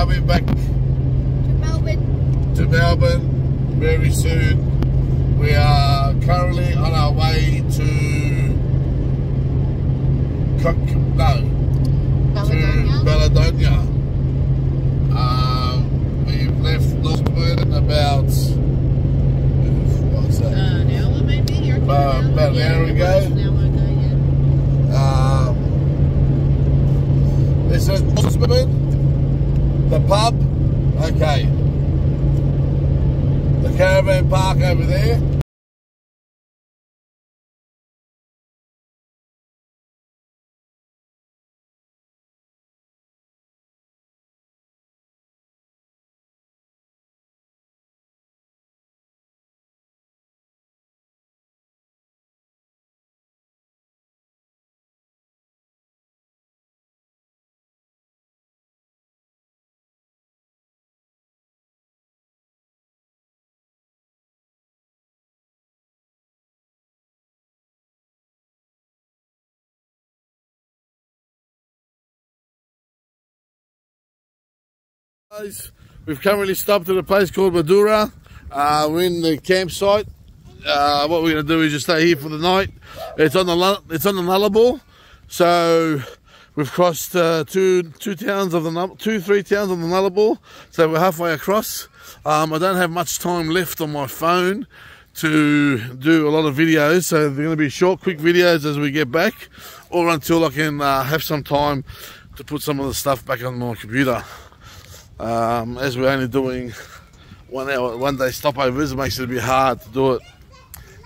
coming back to Melbourne. to Melbourne very soon. We are currently on our way to Cook, no, to Balladonia. Um, we've left Norseman about what's Uh, an hour maybe? About- an hour? about an hour ago. An hour ago, yeah. Um, this is Norseman, the pub. Okay. The caravan park over there. Guys, We've currently stopped at a place called Madura. Uh, we're in the campsite. Uh, what we're going to do is just stay here for the night. It's on the it's on the Nullarbor, so we've crossed uh, two two towns of the two three towns on the Nullarbor. So we're halfway across. Um, I don't have much time left on my phone to do a lot of videos, so they're going to be short, quick videos as we get back, or until I can uh, have some time to put some of the stuff back on my computer um, as we're only doing one hour, one day stopovers, it makes it a bit hard to do it.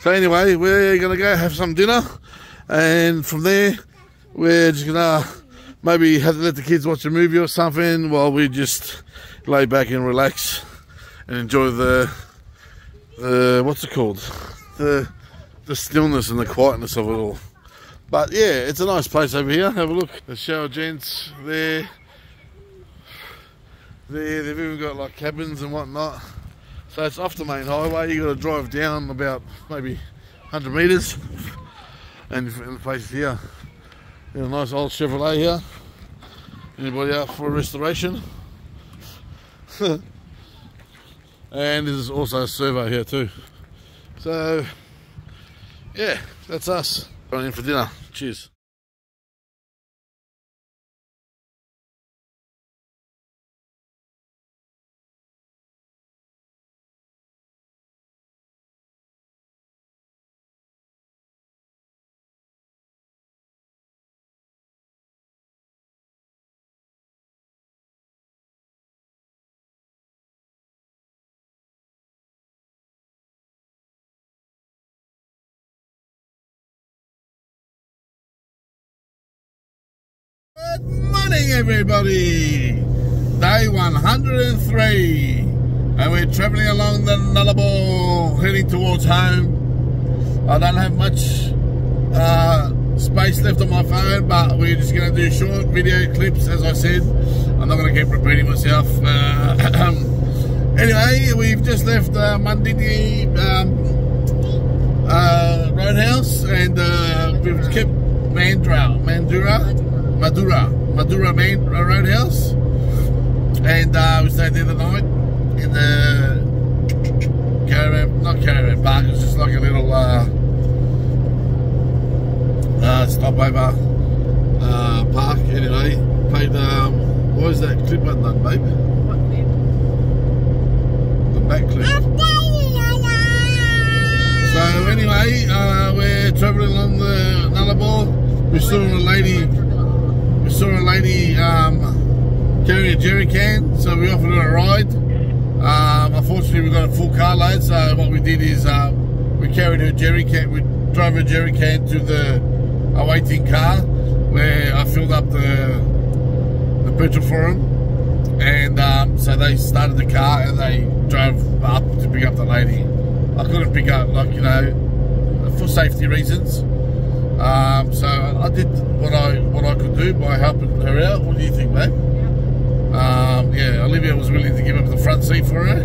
So anyway, we're gonna go have some dinner, and from there, we're just gonna maybe have to let the kids watch a movie or something while we just lay back and relax and enjoy the the what's it called the the stillness and the quietness of it all. But yeah, it's a nice place over here. Have a look. The shower gents there. There, they've even got like cabins and whatnot. So it's off the main highway. You got to drive down about maybe 100 metres, and the place here. Got a nice old Chevrolet here. Anybody out for a restoration? and there's also a servo here too. So yeah, that's us. Going in for dinner. Cheers. Good morning, everybody. Day 103, and we're traveling along the Nullarbor, heading towards home. I don't have much uh, space left on my phone, but we're just going to do short video clips, as I said. I'm not going to keep repeating myself. Uh, anyway, we've just left uh, um, uh, Roadhouse, and uh, we've kept Mandra, Mandura. Madura, Madura Main Roadhouse, and uh, we stayed there the night in the caravan, not caravan park. It was just like a little uh, uh, stopover uh, park. Anyway, paid. Um, what was that clip I done, babe? What clip? The back clip. So anyway, uh, we're travelling along the Nullarbor. We saw a lady saw a lady um, carrying a jerry can, so we offered her a ride. Um, unfortunately, we got a full carload, so what we did is uh, we carried her jerry can, we drove her jerry can to the awaiting car where I filled up the the petrol for them, and um, so they started the car and they drove up to pick up the lady. I couldn't pick up, like you know, for safety reasons. Um, so I did what I what I could do by helping her out. What do you think, mate? Um, yeah, Olivia was willing to give up the front seat for her.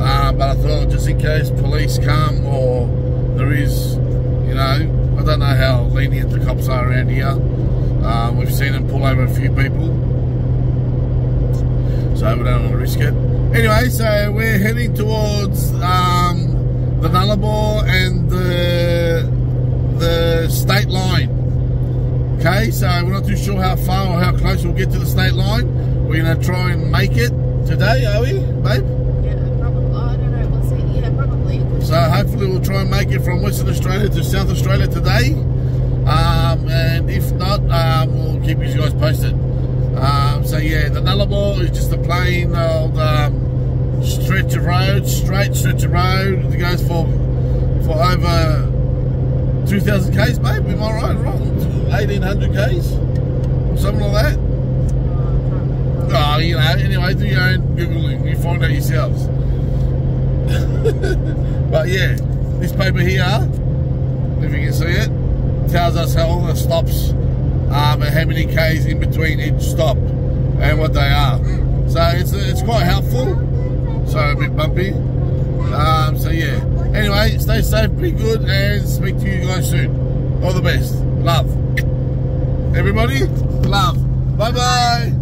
Uh, but I thought just in case police come or there is, you know, I don't know how lenient the cops are around here. Uh, we've seen them pull over a few people. So we don't want to risk it. Anyway, so we're heading towards um, the Nullarbor and the, the state line. Okay, so we're not too sure how far or how close we'll get to the state line. We're going to try and make it today, are we, babe? Yeah, probably. I don't know. We'll see. Yeah, probably. So hopefully we'll try and make it from Western Australia to South Australia today. Um, and if not, um, we'll keep you guys posted. Um, so yeah, the Nullarbor is just a plain old um, stretch of road, straight stretch of road. It goes for for over 2,000 k's, babe. Am I right? Wrong? 1,800 k's, something like that. Oh, you know, anyway, do your own Googling. You find out yourselves. but yeah, this paper here, if you can see it, tells us how long the stops um, and how many Ks in between each stop and what they are. So it's, it's quite helpful. So a bit bumpy. Um, so yeah. Anyway, stay safe, be good, and speak to you guys soon. All the best. Love. Everybody, love. Bye bye.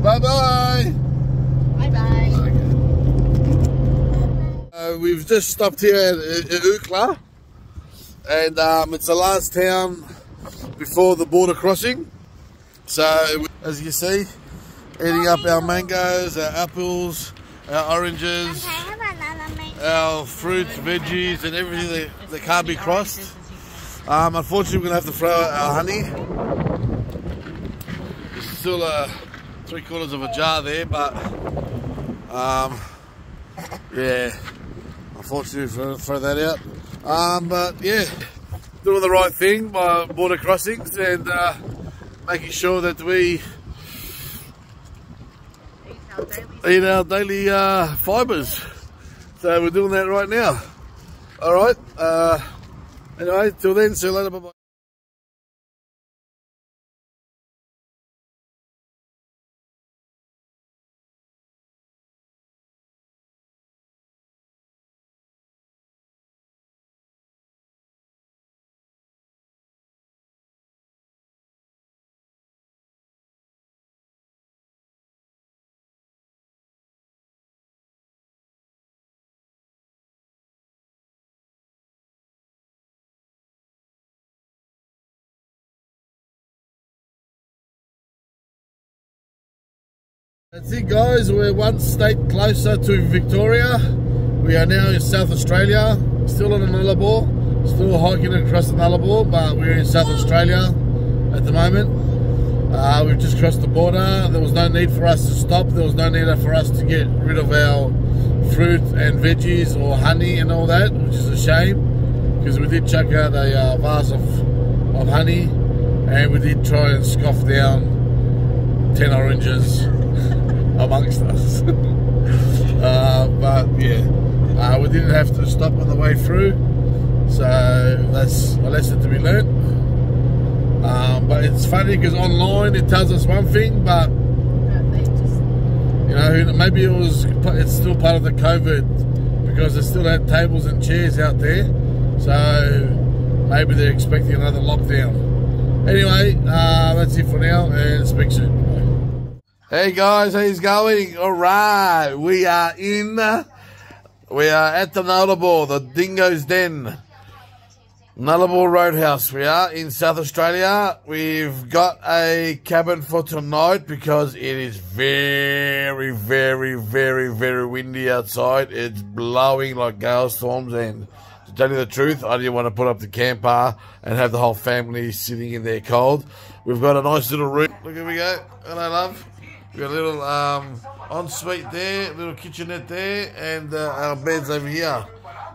Bye bye. Bye bye. Uh, we've just stopped here at, at Eucla, and um, it's the last town before the border crossing. So, as you see, eating up our mangoes, our apples, our oranges, our fruits, veggies, and everything that, that can't be crossed. Um, unfortunately, we're going to have to throw out our honey. There's still uh, three quarters of a jar there, but um, yeah, unfortunately, throw, throw that out. Um, but yeah, doing the right thing by border crossings and uh, making sure that we eat our daily uh, fibres. So we're doing that right now. All right. Uh, anyway, till then, see you later. Bye bye. That's it, guys. We're one state closer to Victoria. We are now in South Australia, still on the Nullarbor, still hiking across the Nullarbor, but we're in South Australia at the moment. Uh, we've just crossed the border. There was no need for us to stop. There was no need for us to get rid of our fruit and veggies or honey and all that, which is a shame because we did chuck out a uh, vase of, of honey and we did try and scoff down 10 oranges amongst us. uh, but yeah, uh, we didn't have to stop on the way through, so that's a lesson to be learnt. Um, but it's funny because online it tells us one thing, but you know maybe it was it's still part of the COVID because they still had tables and chairs out there, so maybe they're expecting another lockdown. Anyway, uh, that's it for now, and speak soon. Hey guys, how's going? All right, we are in. We are at the Nullarbor, the Dingo's Den. Nullarbor Roadhouse. We are in South Australia. We've got a cabin for tonight because it is very, very, very, very windy outside. It's blowing like gale storms and to tell you the truth, I didn't want to put up the camper and have the whole family sitting in there cold. We've got a nice little room. Look, here we go. Hello, love. We've got a little um, ensuite there, a little kitchenette there, and uh, our beds over here.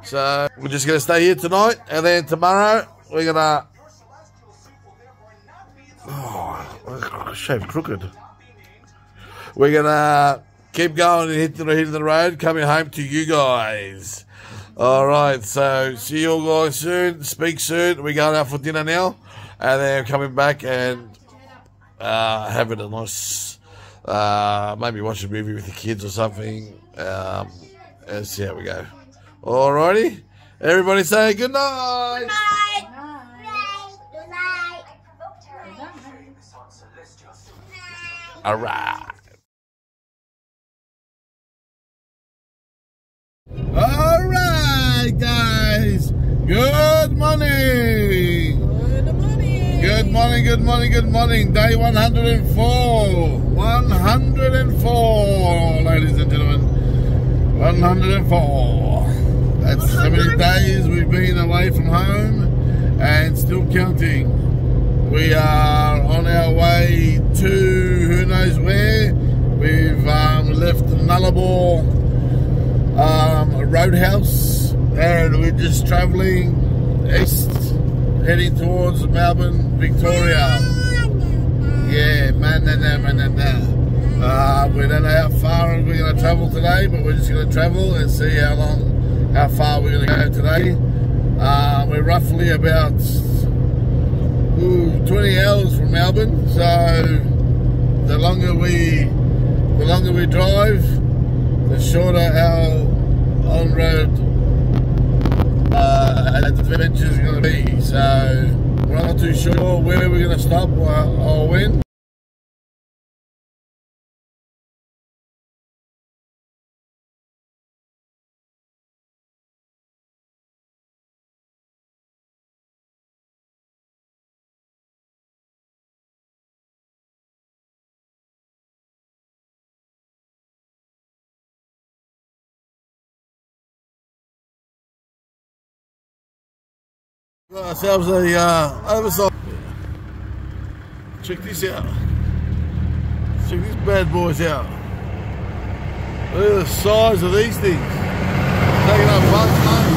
So we're just going to stay here tonight, and then tomorrow we're going to... Oh, shaved crooked. We're going to keep going and hit the, hitting the road, coming home to you guys. All right, so see you all guys soon. Speak soon. We're going out for dinner now, and then coming back and uh, having a nice Uh, maybe watch a movie with the kids or something. Um, and see how we go. Alrighty. Everybody say good night. All right. Morning. Good morning, good morning, good morning. Day 104. 104, ladies and gentlemen. 104. That's how many days we've been away from home and still counting. We are on our way to who knows where. We've um, left Nullarbor um, Roadhouse and we're just travelling east, heading towards Melbourne, Victoria. Yeah, man, na, na, man, na, na. Uh, we don't know how far we're going to travel today, but we're just going to travel and see how long, how far we're going to go today. Uh, we're roughly about ooh, 20 hours from Melbourne, so the longer we, the longer we drive, the shorter our on-road uh, adventure is going to be. So we're not too sure where we're going to stop or, or when. Ourselves a uh. Check this out. Check these bad boys out. Look at the size of these things. Taking up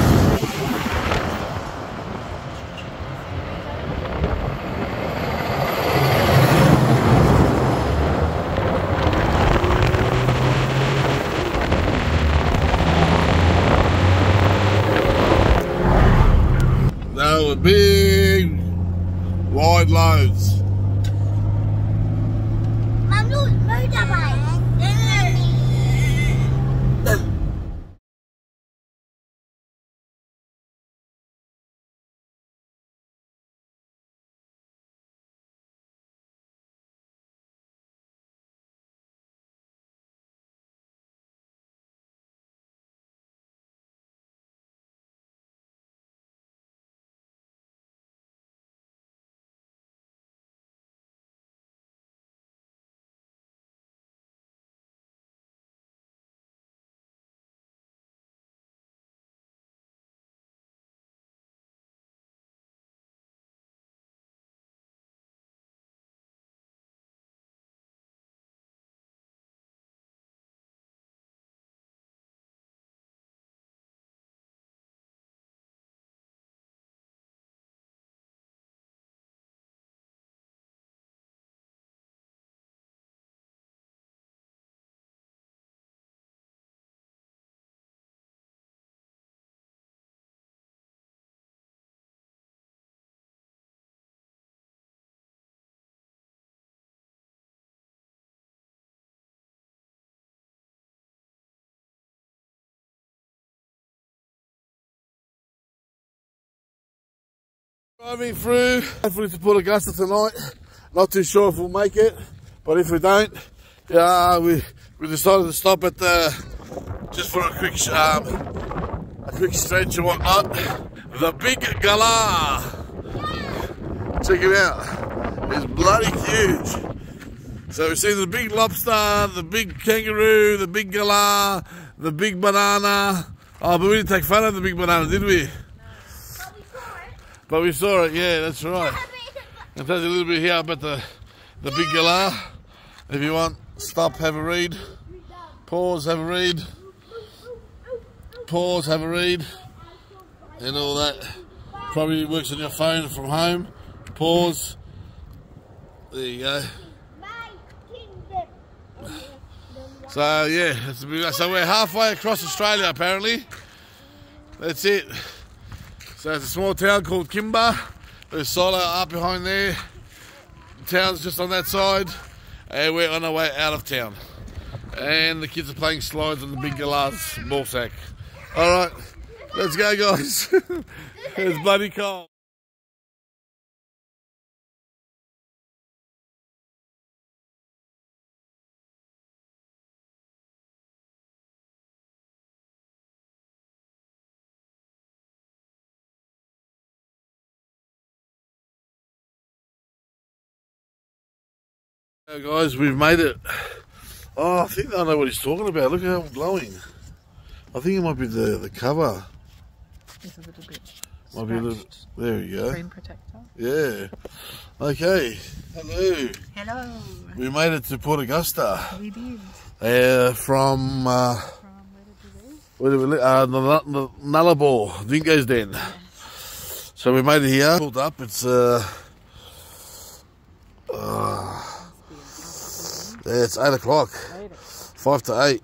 Driving through, hopefully to Port Augusta tonight. Not too sure if we'll make it, but if we don't, yeah, we we decided to stop at the just for a quick um, a quick stretch and whatnot. The Big Galah. Check it out. It's bloody huge. So we've seen the big lobster, the big kangaroo, the big galah, the big banana. Oh, but we didn't take fun of the big banana, did we? But we saw it, yeah, that's right. Tell you a little bit here about the, the big galah. If you want, stop, have a read. Pause, have a read. Pause, have a read. And all that. Probably works on your phone from home. Pause. There you go. So yeah, it's a big- so we're halfway across Australia apparently. That's it. So it's a small town called Kimba. There's solar up behind there. The town's just on that side. and we're on our way out of town. And the kids are playing slides on the big glass ball sack. All right, let's go, guys. it's bloody cold. Hey guys, we've made it. Oh, I think I know what he's talking about. Look how I'm glowing. I think it might be the, the cover. It's a little bit Might be a little. There we go. screen protector. Yeah. Okay. Hello. Hello. We made it to Port Augusta We did. uh, from uh, From where did we leave? where did we li- uh, Nullarbor, Dingo's Den. So we made it here. Pulled up. It's uh, uh, yeah, it's eight o'clock. Five to eight.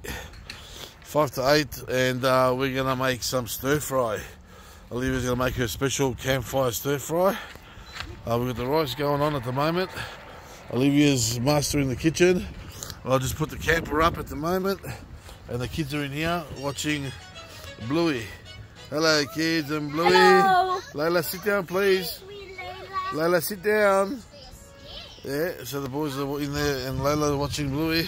Five to eight, and uh, we're gonna make some stir fry. Olivia's gonna make her special campfire stir fry. Uh, we've got the rice going on at the moment. Olivia's mastering the kitchen. I'll just put the camper up at the moment, and the kids are in here watching Bluey. Hello, kids, and Bluey. Hello. Layla, sit down, please. Layla, sit down. Yeah, so the boys are in there and Layla watching Bluey.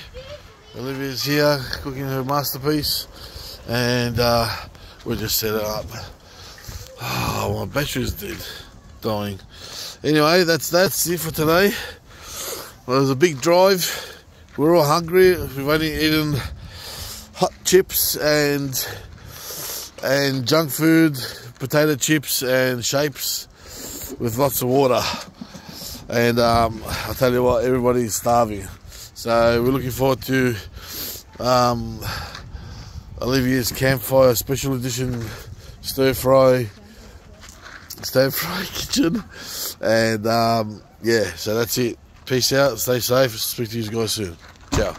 Olivia's here cooking her masterpiece and uh, we'll just set it up. Oh, my battery's dead, dying. Anyway, that's that's it for today. Well, it was a big drive. We're all hungry. We've only eaten hot chips and and junk food, potato chips and shapes with lots of water. And um, I'll tell you what, everybody's starving. So we're looking forward to um, Olivia's campfire special edition stir fry, stir fry kitchen. And um, yeah, so that's it. Peace out, stay safe, speak to you guys soon. Ciao.